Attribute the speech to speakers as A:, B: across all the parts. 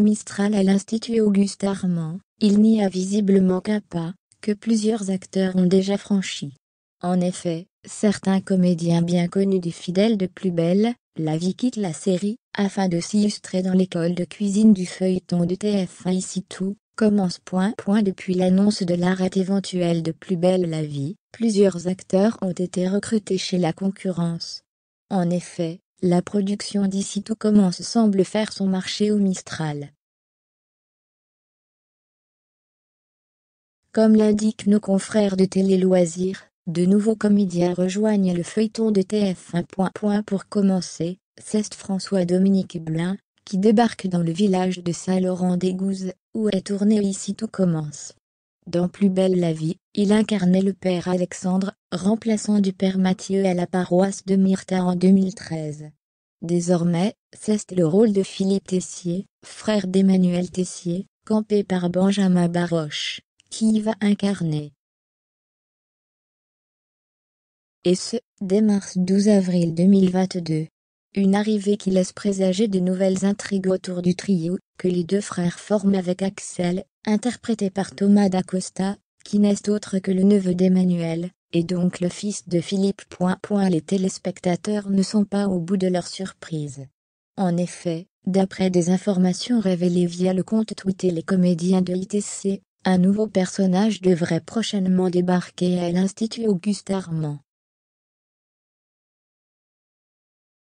A: Mistral à l'Institut Auguste Armand, il n'y a visiblement qu'un pas, que plusieurs acteurs ont déjà franchi. En effet, certains comédiens bien connus des fidèles de Plus Belle, la vie quitte la série, afin de s'illustrer dans l'école de cuisine du feuilleton de TF1 ici tout, commence point point depuis l'annonce de l'arrêt éventuel de Plus Belle la vie, plusieurs acteurs ont été recrutés chez la concurrence. En effet, la production d'ici tout commence semble faire son marché au Mistral. Comme l'indiquent nos confrères de Télé Loisirs, de nouveaux comédiens rejoignent le feuilleton de TF1. Pour commencer, c'est François-Dominique Blin, qui débarque dans le village de Saint-Laurent-des-Gouzes, où est tourné Ici tout commence. Dans Plus belle la vie, il incarnait le père Alexandre, remplaçant du père Mathieu à la paroisse de Myrta en 2013. Désormais, c'est le rôle de Philippe Tessier, frère d'Emmanuel Tessier, campé par Benjamin Baroche, qui va incarner. Et ce, dès mars 12 avril 2022. Une arrivée qui laisse présager de nouvelles intrigues autour du trio, que les deux frères forment avec Axel, interprété par Thomas d'Acosta, qui n'est autre que le neveu d'Emmanuel, et donc le fils de Philippe. Les téléspectateurs ne sont pas au bout de leur surprise. En effet, d'après des informations révélées via le compte Twitter Les comédiens de ITC, un nouveau personnage devrait prochainement débarquer à l'Institut Auguste Armand.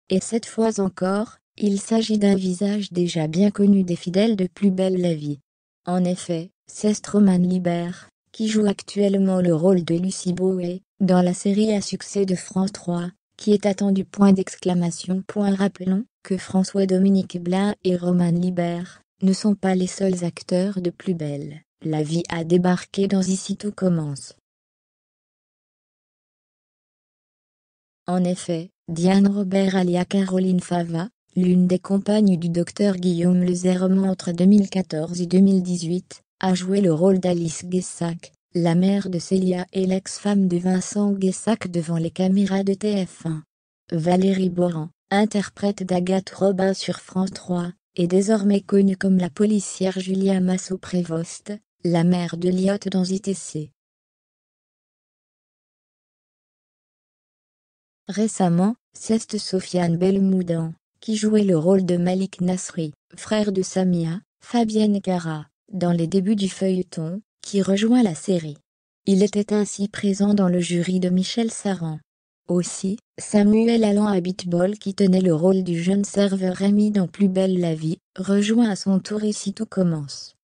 A: Et cette fois encore, il s'agit d'un visage déjà bien connu des fidèles de Plus belle la vie. En effet, c'est Roman Libert, qui joue actuellement le rôle de Lucie Boé, dans la série à succès de France 3, qui est attendu point d'exclamation. Rappelons que François-Dominique Blin et Roman Libert ne sont pas les seuls acteurs de Plus belle. La vie a débarqué dans Ici tout commence. En effet, Diane Robert alia Caroline Fava, l'une des compagnes du docteur Guillaume Lezerment entre 2014 et 2018, a joué le rôle d'Alice Guessac, la mère de Célia et l'ex-femme de Vincent Guessac devant les caméras de TF1. Valérie Boran, interprète d'Agathe Robin sur France 3, est désormais connue comme la policière Julia Massot-Prévost, la mère de Lyotte dans ITC. Récemment, c'est Sofiane Belmoudan, qui jouait le rôle de Malik Nasri, frère de Samia, Fabienne Cara, dans les débuts du feuilleton, qui rejoint la série. Il était ainsi présent dans le jury de Michel Saran. Aussi, Samuel Allan Habitbol qui tenait le rôle du jeune serveur Rémi dans Plus belle la vie, rejoint à son tour ici tout commence.